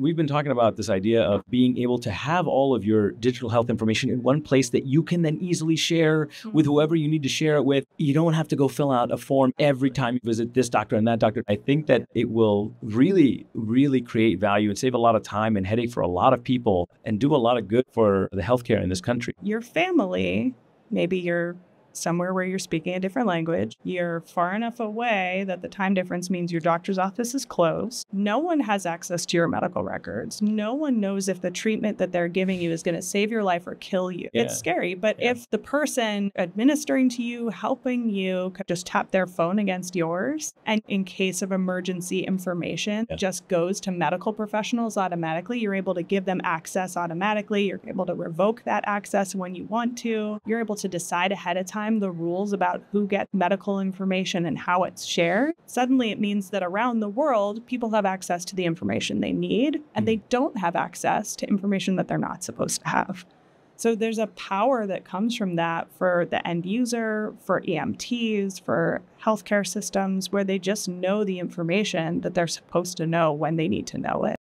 We've been talking about this idea of being able to have all of your digital health information in one place that you can then easily share mm-hmm. with whoever you need to share it with. You don't have to go fill out a form every time you visit this doctor and that doctor. I think that it will really, really create value and save a lot of time and headache for a lot of people and do a lot of good for the healthcare in this country. Your family, maybe your somewhere where you're speaking a different language. You're far enough away that the time difference means your doctor's office is closed. No one has access to your medical records. No one knows if the treatment that they're giving you is going to save your life or kill you. Yeah. It's scary, but yeah. if the person administering to you, helping you, could just tap their phone against yours, and in case of emergency information, yeah. just goes to medical professionals automatically, you're able to give them access automatically. You're able to revoke that access when you want to. You're able to decide ahead of time time the rules about who gets medical information and how it's shared, suddenly it means that around the world, people have access to the information they need and they hmm. don't have access to information that they're not supposed to have. So there's a power that comes from that for the end user, for EMTs, for healthcare systems, where they just know the information that they're supposed to know when they need to know it.